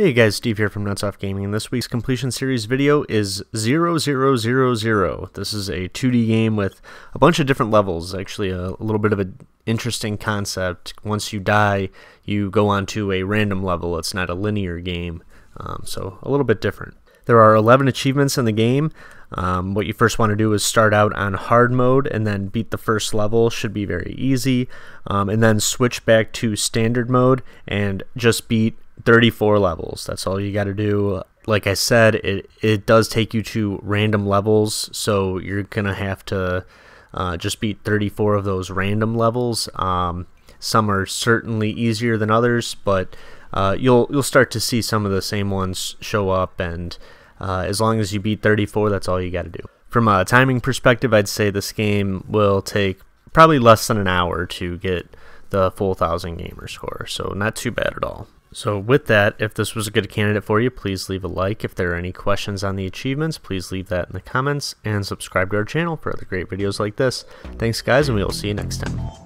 Hey guys, Steve here from Nuts Off Gaming, and this week's completion series video is 0000. This is a 2D game with a bunch of different levels, actually a, a little bit of an interesting concept. Once you die, you go on to a random level, it's not a linear game, um, so a little bit different. There are 11 achievements in the game. Um, what you first want to do is start out on hard mode and then beat the first level, should be very easy, um, and then switch back to standard mode and just beat 34 levels. That's all you got to do. Like I said, it, it does take you to random levels, so you're going to have to uh, just beat 34 of those random levels. Um, some are certainly easier than others, but uh, you'll you'll start to see some of the same ones show up, and uh, as long as you beat 34, that's all you got to do. From a timing perspective, I'd say this game will take probably less than an hour to get the full thousand gamer score, so not too bad at all. So with that, if this was a good candidate for you, please leave a like. If there are any questions on the achievements, please leave that in the comments and subscribe to our channel for other great videos like this. Thanks guys, and we will see you next time.